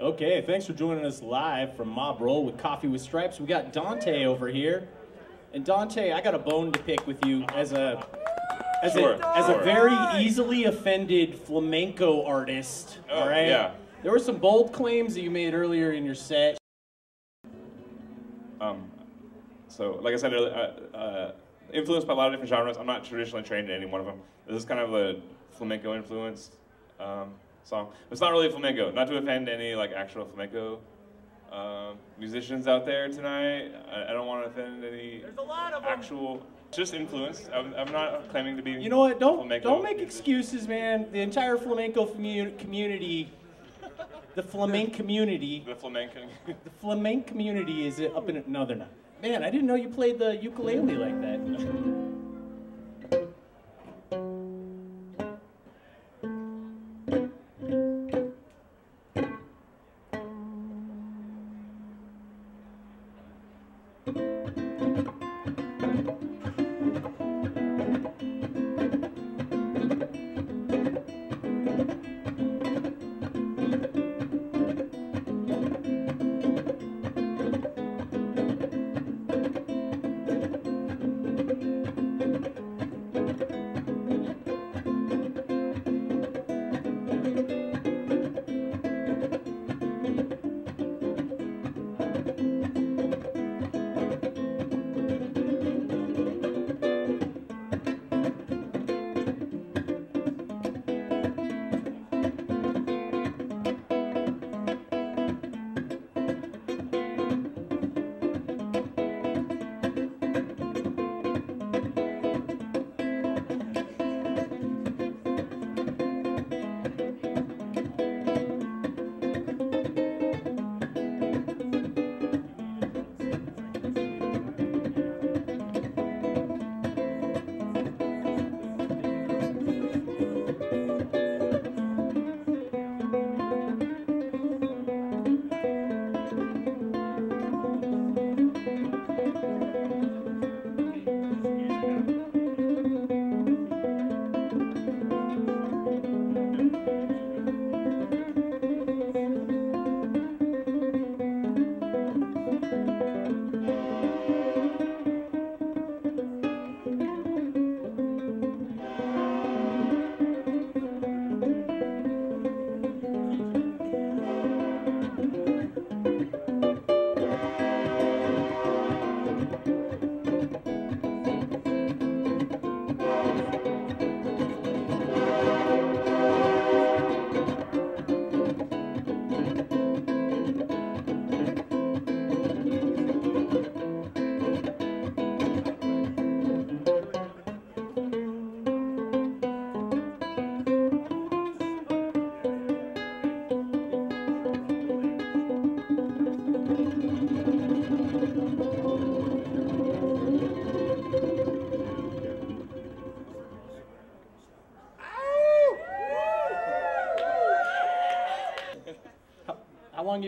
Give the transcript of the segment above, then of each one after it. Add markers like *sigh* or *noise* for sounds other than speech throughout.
Okay, thanks for joining us live from Mob Roll with Coffee with Stripes. We got Dante over here. And Dante, I got a bone to pick with you as a as Sure, a as sure. a very easily offended flamenco artist. Oh, all right. yeah. There were some bold claims that you made earlier in your set. Um, so, like I said, earlier, uh, uh, influenced by a lot of different genres. I'm not traditionally trained in any one of them. This is kind of a flamenco influenced um, song. It's not really flamenco. Not to offend any like actual flamenco um musicians out there tonight. I, I don't want to offend any There's a lot of actual. Just influenced. I'm, I'm not claiming to be. You know what? Don't flamenco don't make musician. excuses, man. The entire flamenco commu- community, the flamenco *laughs* community, The flamenco. the flamenco community is up in. another they're. Man, I didn't know you played the ukulele like that.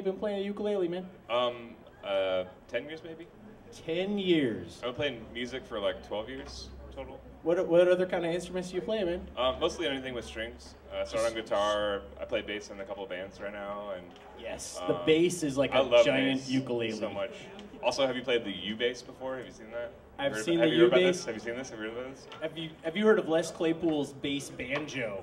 Been playing ukulele, man? Um, uh, ten years maybe. Ten years. I've been playing music for like twelve years total. What what other kind of instruments do you play, man? Um, mostly anything with strings. Uh, I started on guitar. I play bass in a couple of bands right now, and Yes, the Um, bass is like I a love giant bass ukulele. so much. Also, have you played the U bass before? Have you seen that? I've seen have the you U-bass. Have you seen this? Have you heard about this? Have you have you heard of Les Claypool's bass banjo?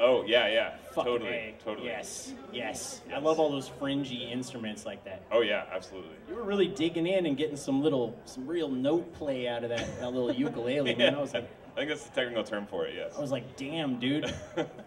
Oh yeah, yeah, Fucking totally, A. totally. Yes, yes. I love all those fringy instruments like that. Oh yeah, absolutely. You were really digging in and getting some little, some real note play out of that, that little *laughs* ukulele, man. I was like, I think that's the technical term for it. Yes. I was like, damn, dude. *laughs*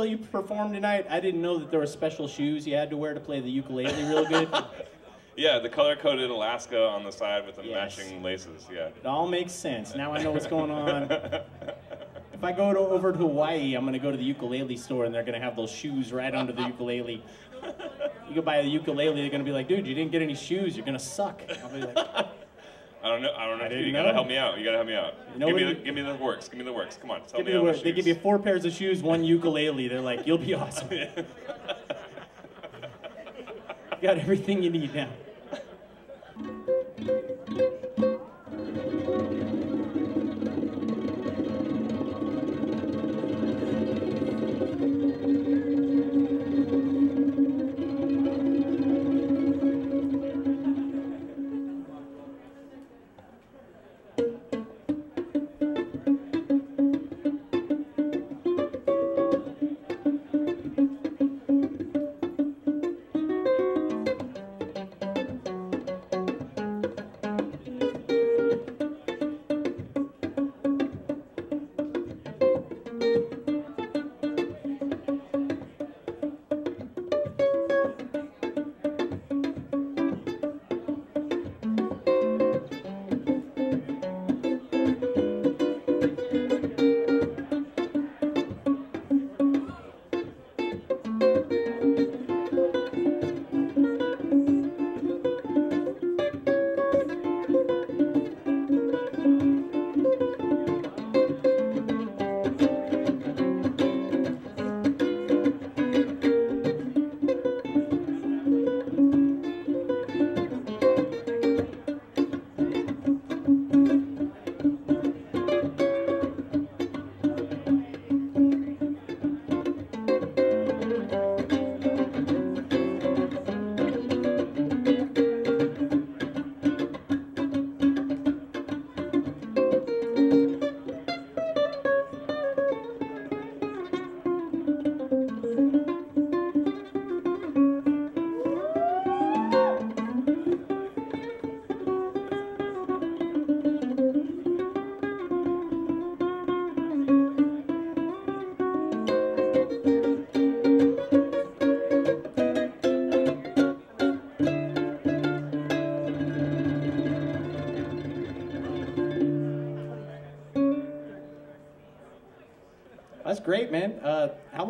until you performed tonight, I didn't know that there were special shoes you had to wear to play the ukulele real good. *laughs* Yeah, the color coded Alaska on the side with the Yes. matching laces. Yeah. It all makes sense. Now I know what's going on. *laughs* If I go to, over to Hawaii, I'm going to go to the ukulele store and they're going to have those shoes right under the ukulele. *laughs* You go buy a ukulele, they're going to be like, dude, you didn't get any shoes. You're going to suck. I'll be like, I don't know. I don't know. I if you didn't gotta help me out. You gotta help me out. You know give me the give me the works. Give me the works. Come on. Tell give me the the. They give you four pairs of shoes, one ukulele. They're like, you'll be awesome. *laughs* You got everything you need now.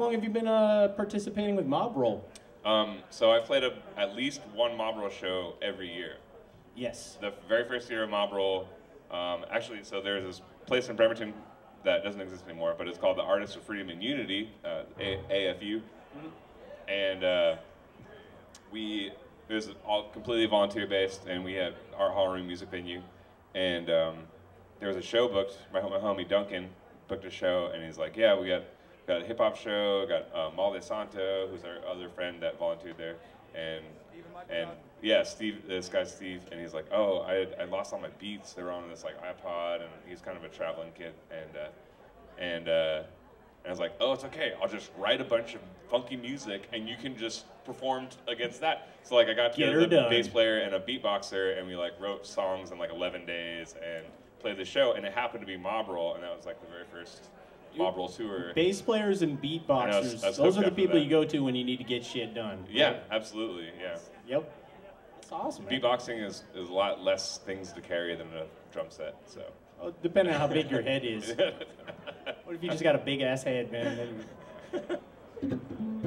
Long have you been uh, participating with Mob Roll? Um, so I've played a, at least one mob roll show every year. Yes. The very first year of mob roll, um, actually, so there's this place in Bremerton that doesn't exist anymore, but it's called the Artists for Freedom and Unity, uh, A- AFU, and uh, we it was all completely volunteer based, and we had our hall room music venue, and um, there was a show booked. My, my homie Duncan booked a show, and he's like, "Yeah, we got got a hip hop show. Got uh, Mal De Santo, who's our other friend that volunteered there, and and yeah, Steve, this guy Steve, and he's like, "Oh, I I lost all my beats. They were on this like iPod, and he's kind of a traveling kid, and uh, and." Uh, and I was like, oh, it's okay. I'll just write a bunch of funky music, and you can just perform t- against that. So like, I got Get together her done. bass player and a beatboxer, and we like wrote songs in like 11 days and played the show. And it happened to be Mob Roll, and that was like the very first Mob Roll tour. Bass players and beatboxers. Was, was those are the people you go to when you need to get shit done. Yeah, absolutely. Yeah, Yep. That's awesome. Man. beatboxing is, is a lot less things to carry than a drum set. So. Oh, depending on how big your head is. *laughs* What if you just got a big ass head, man? *laughs*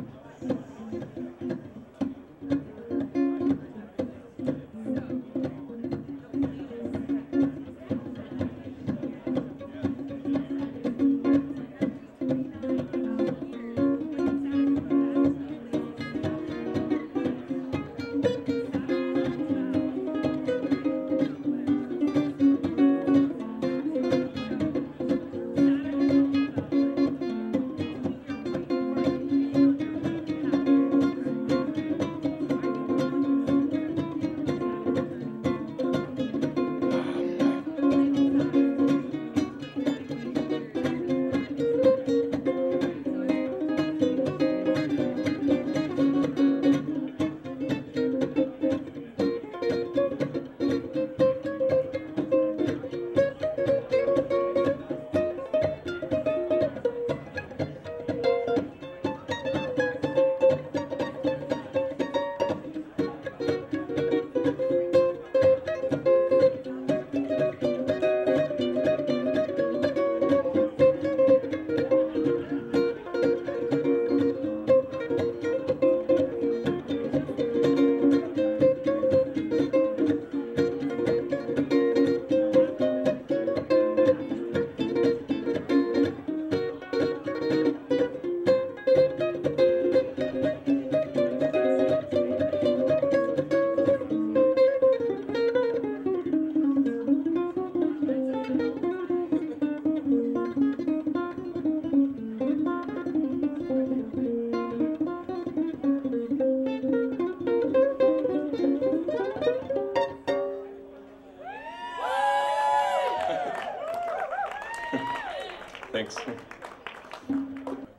Then- Thanks.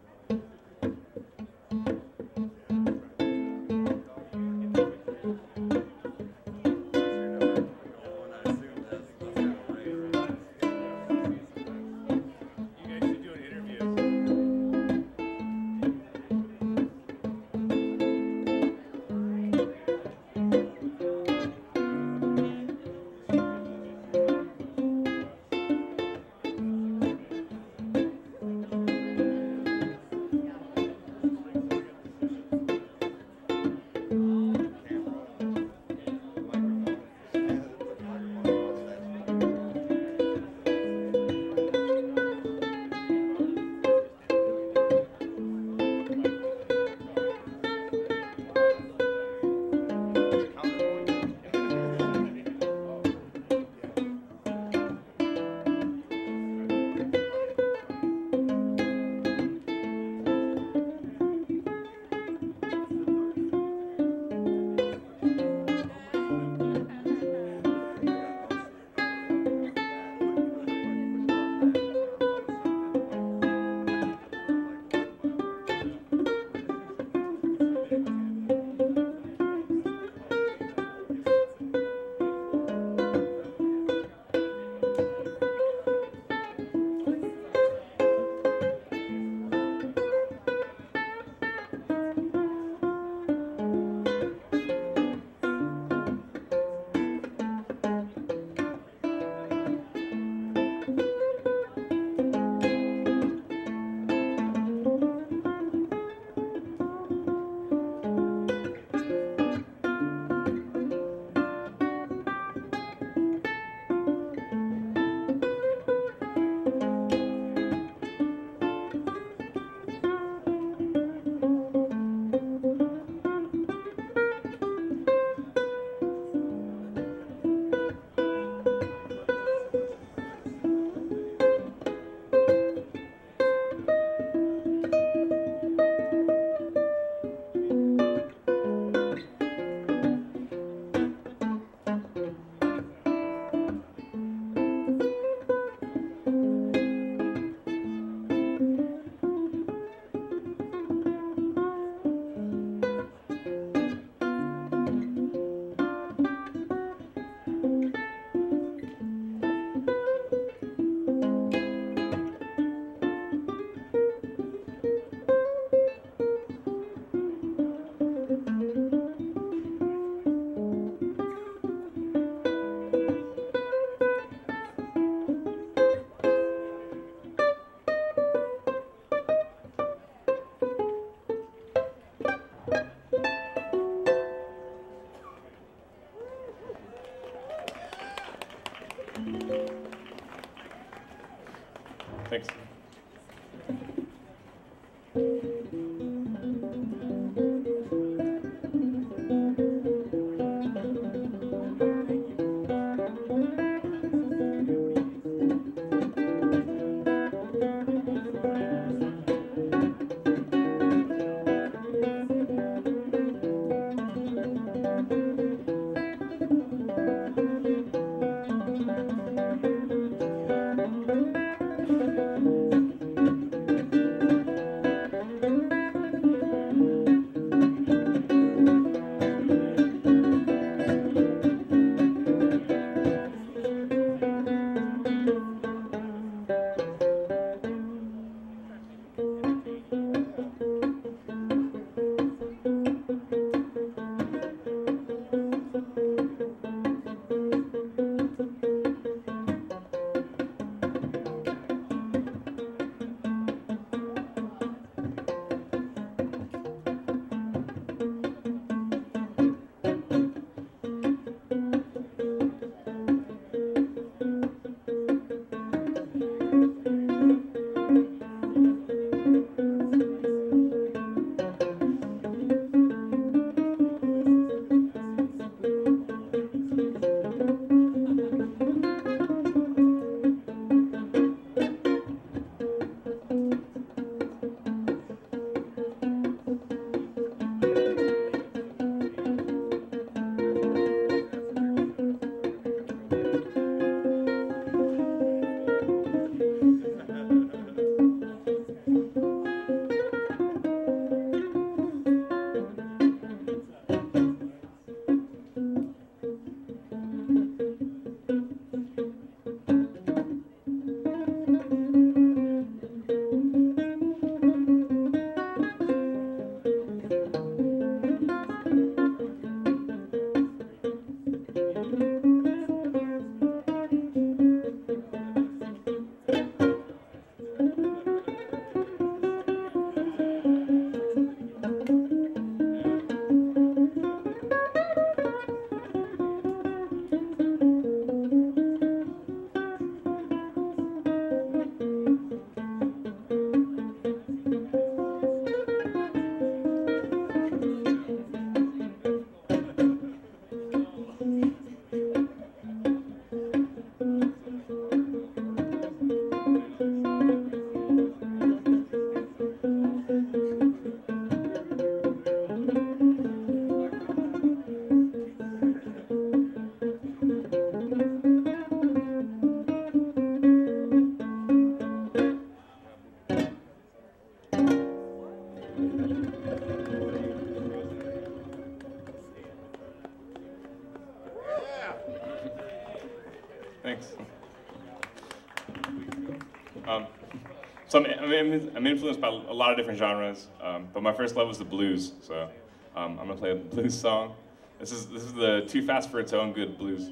I'm, influenced by a lot of different genres, um, but my first love was the blues. So um, I'm gonna play a *laughs* blues song. This is this is the Too Fast for Its Own Good blues.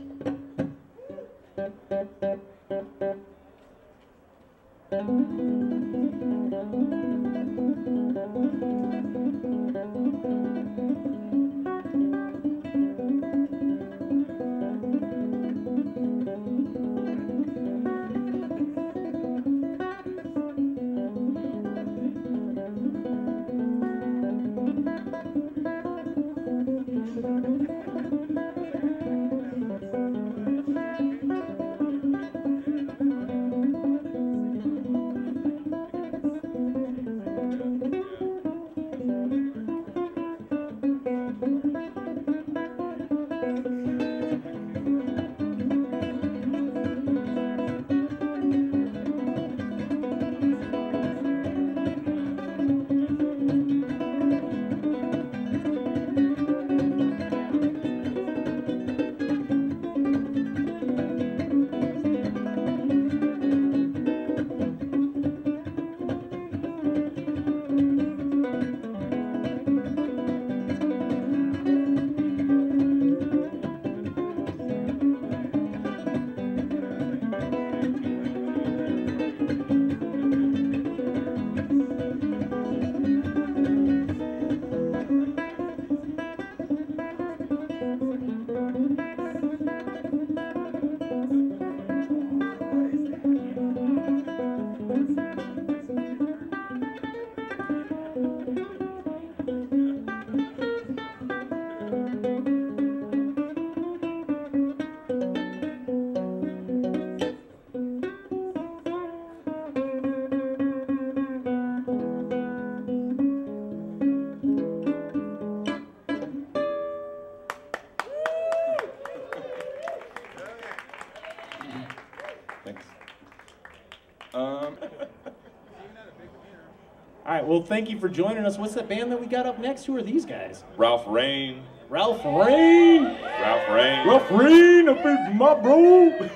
Well, thank you for joining us. What's that band that we got up next? Who are these guys? Ralph Rain. Ralph Rain! Ralph Rain. Ralph Rain, a big my bro!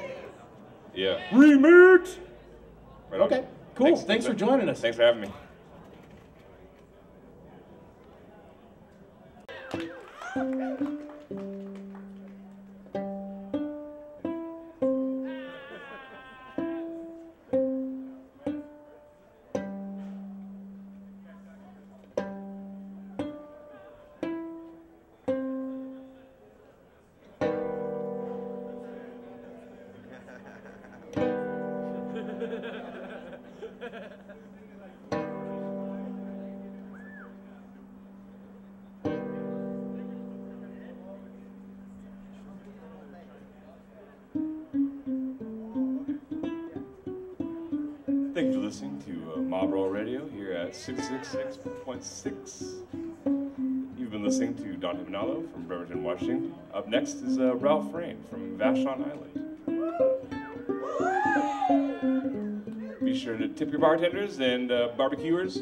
Yeah. Remix! Right. Okay, cool. Thanks, for joining us. Thanks for having me. Thank you for listening to uh, Mob Roll Radio here at 666.6. You've been listening to Don Himanalo from Bremerton, Washington. Up next is uh, Ralph Rain from Vashon Island. Be sure to tip your bartenders and uh, barbecuers,